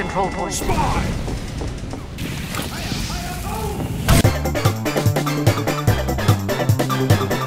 control point. Alert.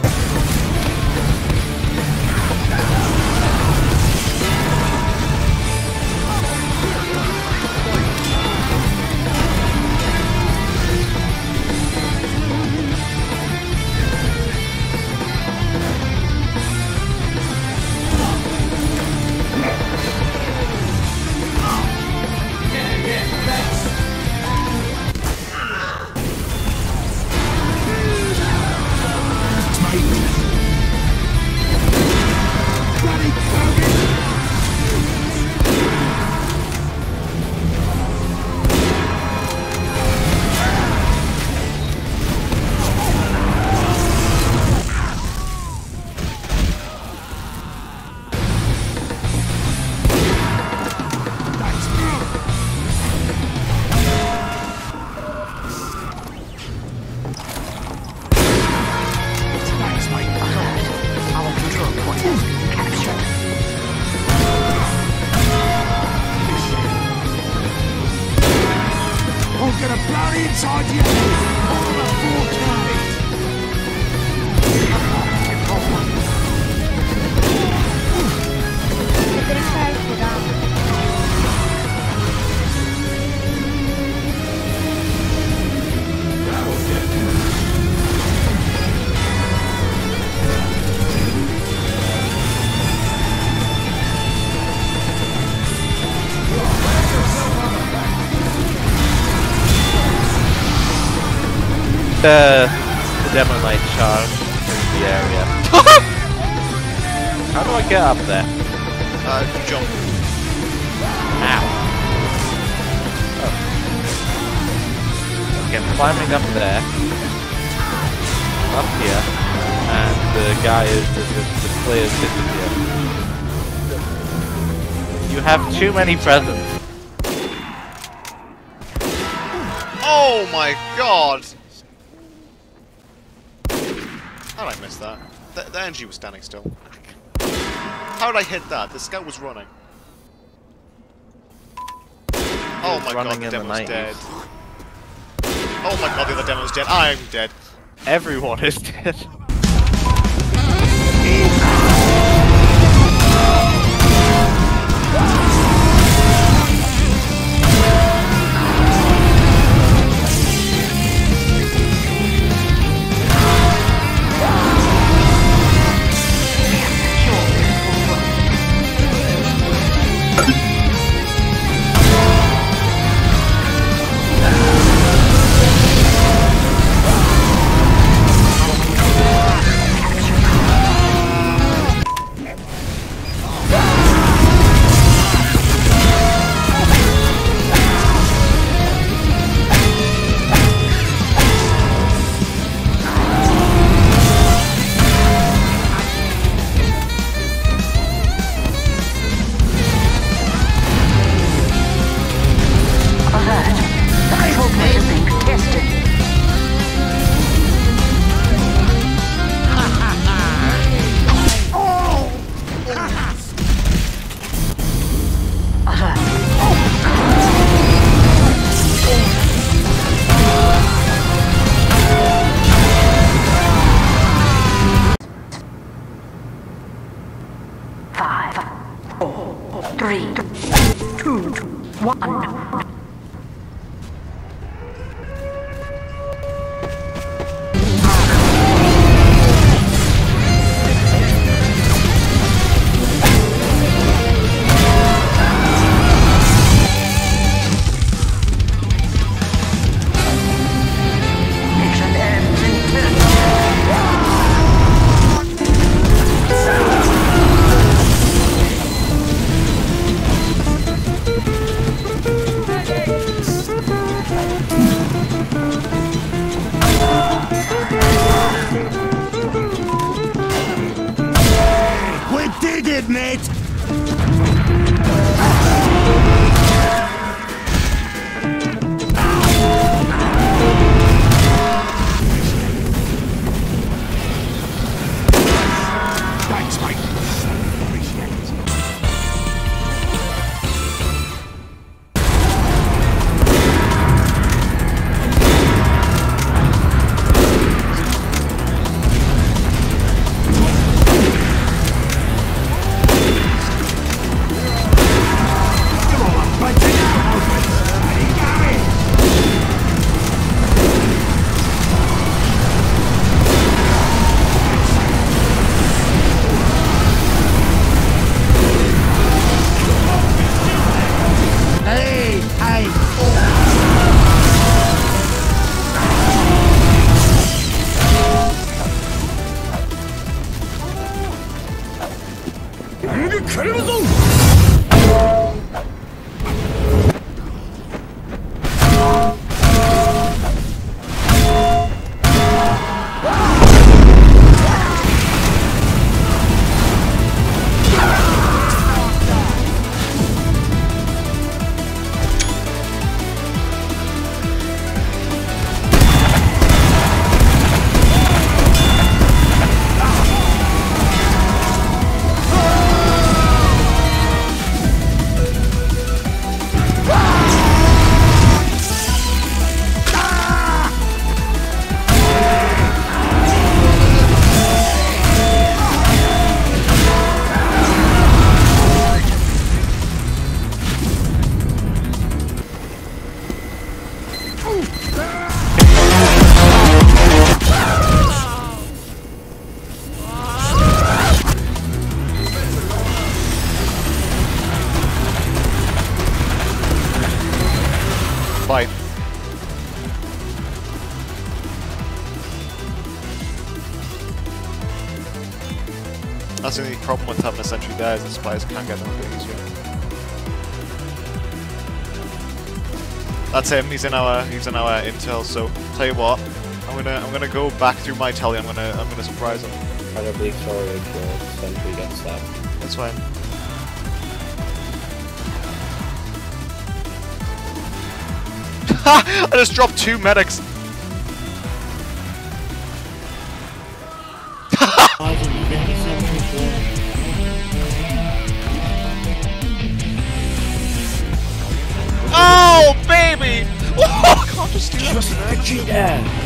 Gonna blow the inside you all of a 4K. Control The, the demo light charge through the area. How do I get up there? Uh, jump. Ow. Oh. Okay, I'm climbing up there. Up here. And the guy is, the, the, the player's disappear. You have too many presents. Oh my god! How did I miss that? The, the energy was standing still. How did I hit that? The scout was running. Oh my god, running the in the demo's 90s. dead. Oh my god, the other demo's dead. I'm dead. Everyone is dead. I don't. Fight. That's the only problem with having a sentry there is the supplies can't get them a bit easier. That's him. He's in our he's in our intel. So tell you what, I'm gonna I'm gonna go back through my telly. I'm gonna I'm gonna surprise him. Incredibly sorry if your sentry gets stabbed. That's fine. I just dropped two medics. Oh baby! Oh, I can't just do that.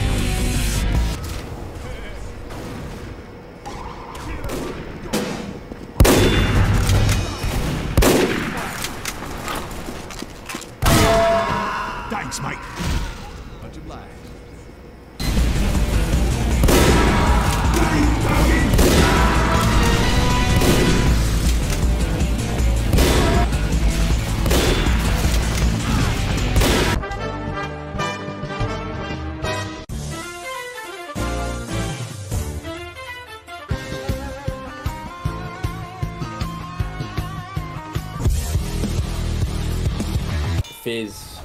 Fizz,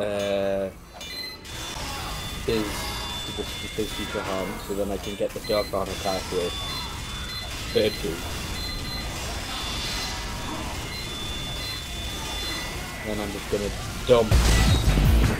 uh, Fizz Fizz future harm, so then I can get the Dark Armor attack with Virtue. Then I'm just gonna dump.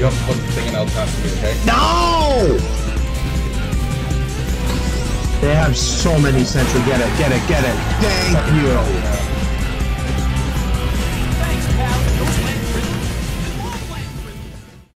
You have to put the thing in L tab for me, okay? No! They have so many sentry. Get it, get it, get it. Thank you.